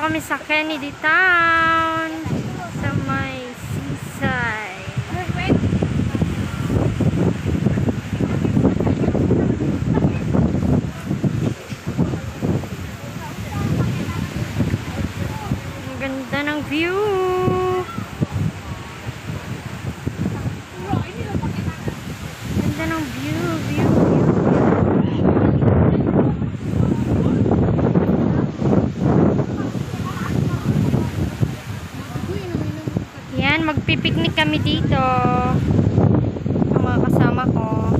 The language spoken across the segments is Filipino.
kami sa Kennedy Town. Sa may seaside. Ang ganda ng view. Ganda ng view, view, view. Yan, magpipiknik kami dito. Ang mga kasama ko.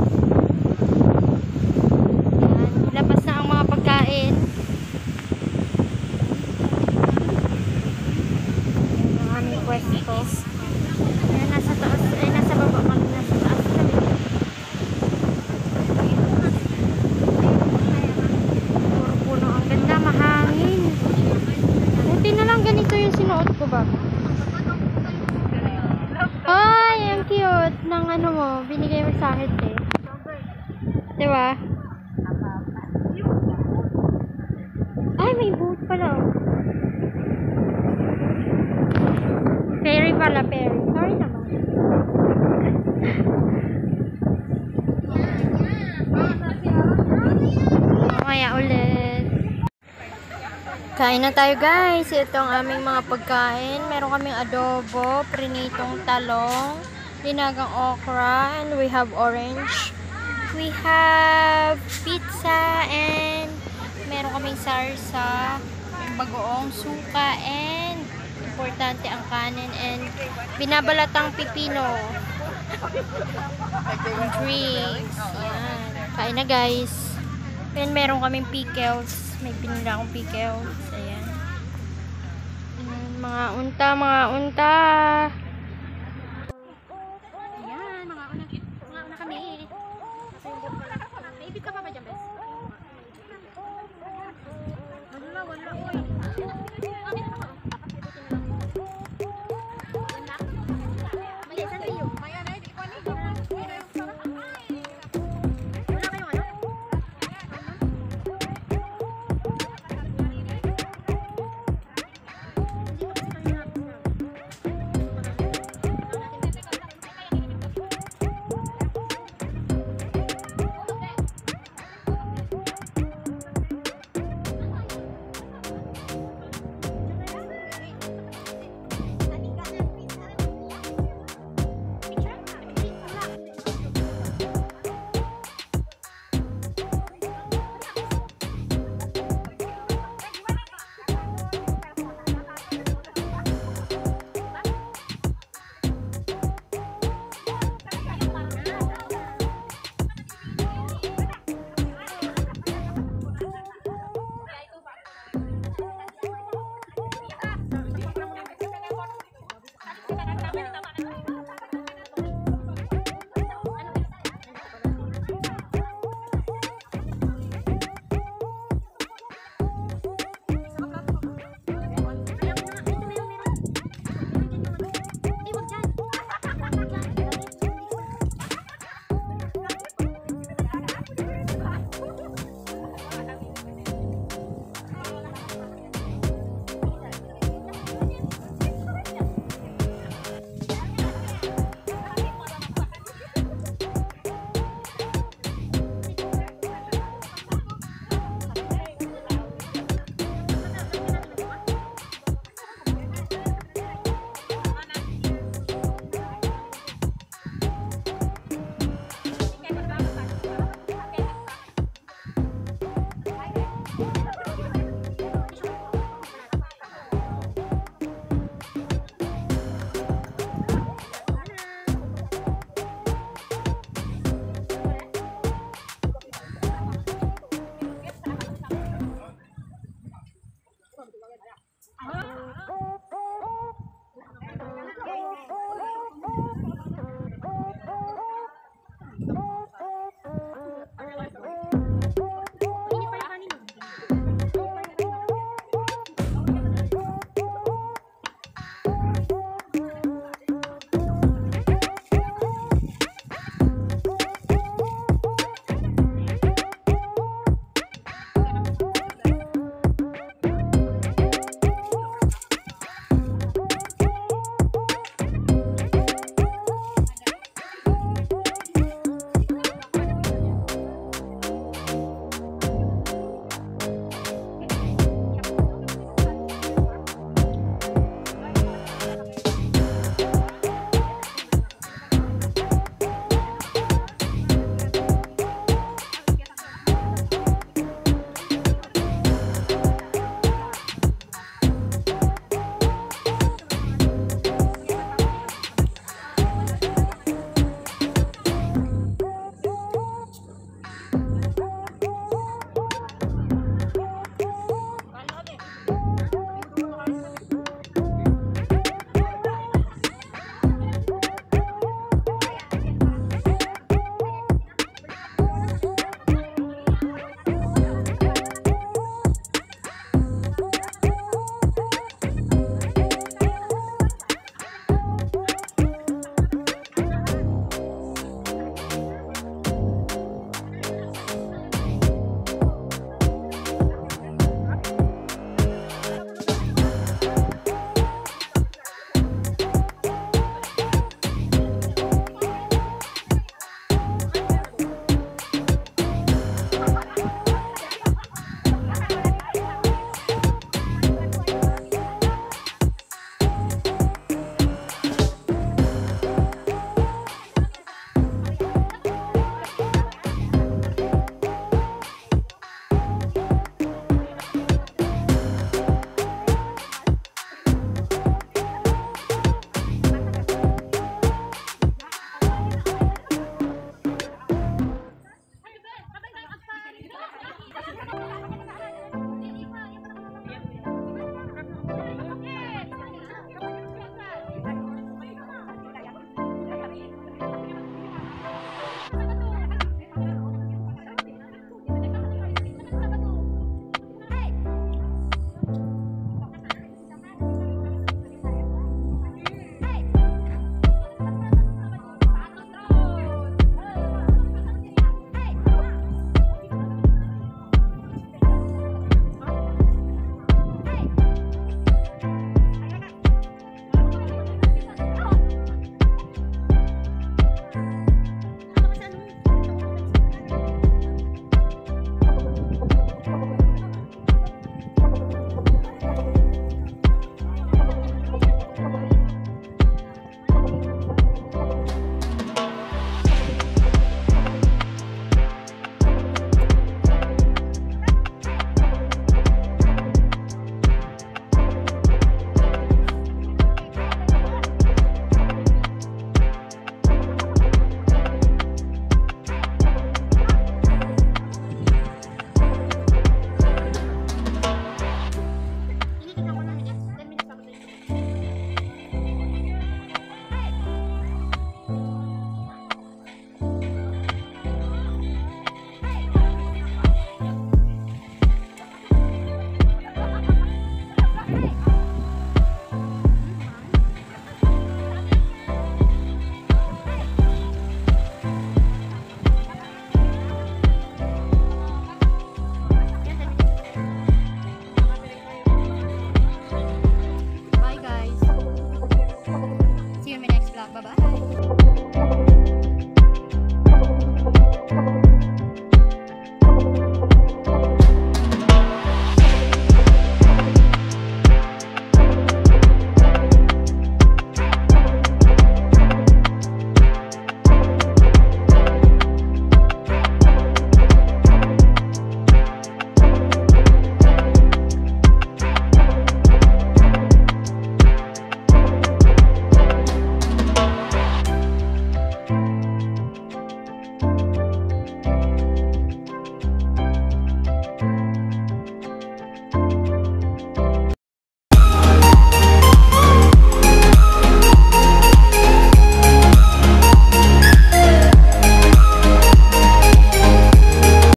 Kain na tayo guys. Ito ang aming mga pagkain. Meron kaming adobo, prinitong talong, linagang okra, and we have orange. We have pizza and meron kaming sarsa, bagoong suka, and importante ang kanin and binabalatang pipino. Drinks. Yan. Kain na guys. And meron kaming pickles. May pinili akong pickles. Ayan. Ayan, Mga unta, mga unta.